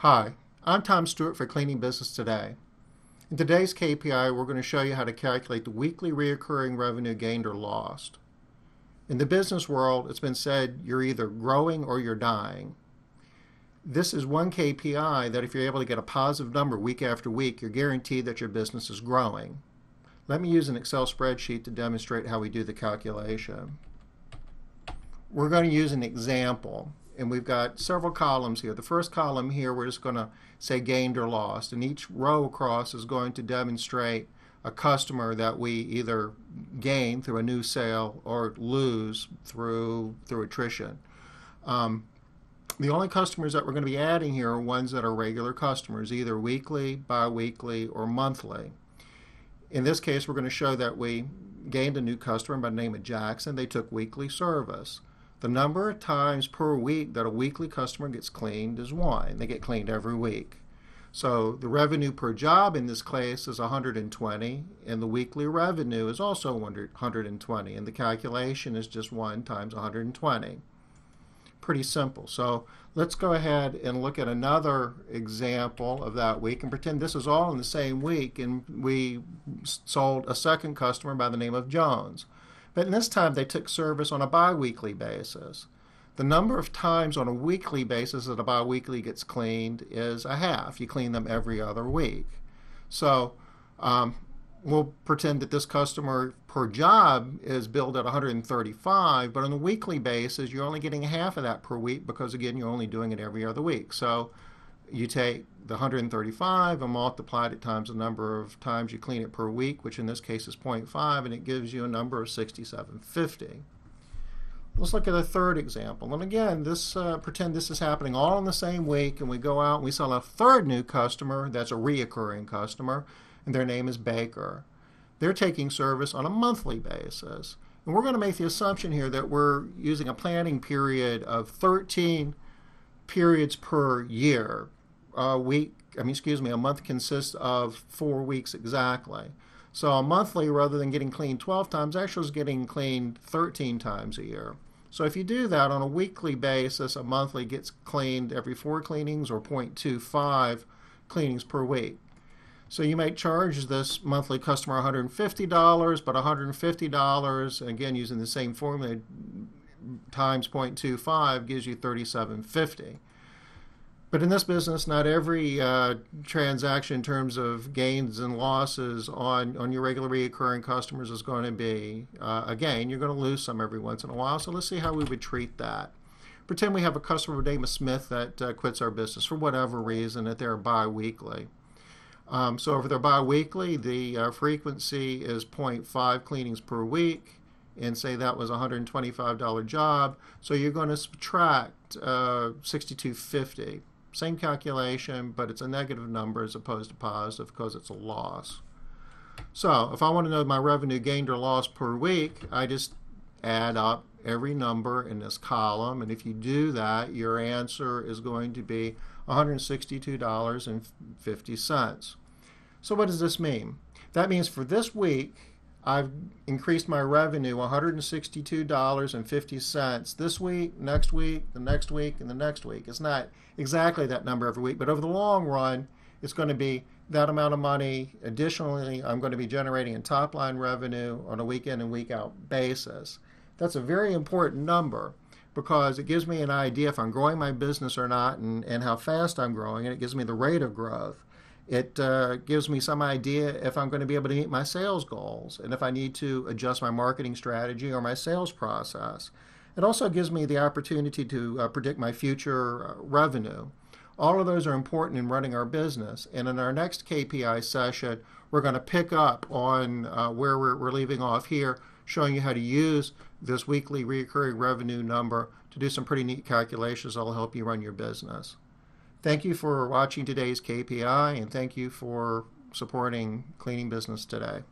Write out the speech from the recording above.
Hi, I'm Tom Stewart for Cleaning Business Today. In today's KPI, we're going to show you how to calculate the weekly reoccurring revenue gained or lost. In the business world, it's been said you're either growing or you're dying. This is one KPI that if you're able to get a positive number week after week, you're guaranteed that your business is growing. Let me use an Excel spreadsheet to demonstrate how we do the calculation. We're going to use an example and we've got several columns here. The first column here, we're just going to say gained or lost, and each row across is going to demonstrate a customer that we either gain through a new sale or lose through through attrition. Um, the only customers that we're going to be adding here are ones that are regular customers, either weekly, biweekly, or monthly. In this case, we're going to show that we gained a new customer by the name of Jackson. They took weekly service. The number of times per week that a weekly customer gets cleaned is one. They get cleaned every week. So the revenue per job in this case is 120, and the weekly revenue is also 120, and the calculation is just 1 times 120. Pretty simple. So let's go ahead and look at another example of that week and pretend this is all in the same week, and we sold a second customer by the name of Jones. But in this time, they took service on a biweekly basis. The number of times on a weekly basis that a biweekly gets cleaned is a half. You clean them every other week. So um, we'll pretend that this customer per job is billed at 135, but on a weekly basis, you're only getting half of that per week because, again, you're only doing it every other week. So you take the 135 and multiply it times the number of times you clean it per week, which in this case is 0.5, and it gives you a number of 6750. Let's look at a third example. And again, this uh, pretend this is happening all in the same week, and we go out and we sell a third new customer that's a reoccurring customer, and their name is Baker. They're taking service on a monthly basis. And we're going to make the assumption here that we're using a planning period of 13 periods per year a week, I mean, excuse me, a month consists of four weeks exactly. So a monthly, rather than getting cleaned 12 times, actually is getting cleaned 13 times a year. So if you do that on a weekly basis, a monthly gets cleaned every four cleanings or 0.25 cleanings per week. So you might charge this monthly customer $150, but $150, again using the same formula, times 0.25 gives you 37.50. But in this business, not every uh, transaction in terms of gains and losses on, on your regular recurring customers is going to be uh, a gain. You're going to lose some every once in a while. So let's see how we would treat that. Pretend we have a customer named Smith that uh, quits our business for whatever reason, that they're biweekly. Um, so if they're biweekly, the uh, frequency is 0.5 cleanings per week and say that was a $125 job. So you're going to subtract uh, 6250 same calculation, but it's a negative number as opposed to positive because it's a loss. So if I want to know my revenue gained or lost per week, I just add up every number in this column. And if you do that, your answer is going to be $162.50. So what does this mean? That means for this week, I've increased my revenue $162.50 this week, next week, the next week, and the next week. It's not exactly that number every week, but over the long run, it's going to be that amount of money. Additionally, I'm going to be generating in top line revenue on a week in and week out basis. That's a very important number because it gives me an idea if I'm growing my business or not and, and how fast I'm growing, and it gives me the rate of growth. It uh, gives me some idea if I'm going to be able to meet my sales goals and if I need to adjust my marketing strategy or my sales process. It also gives me the opportunity to uh, predict my future uh, revenue. All of those are important in running our business. And in our next KPI session, we're going to pick up on uh, where we're, we're leaving off here, showing you how to use this weekly recurring revenue number to do some pretty neat calculations that will help you run your business. Thank you for watching today's KPI and thank you for supporting Cleaning Business Today.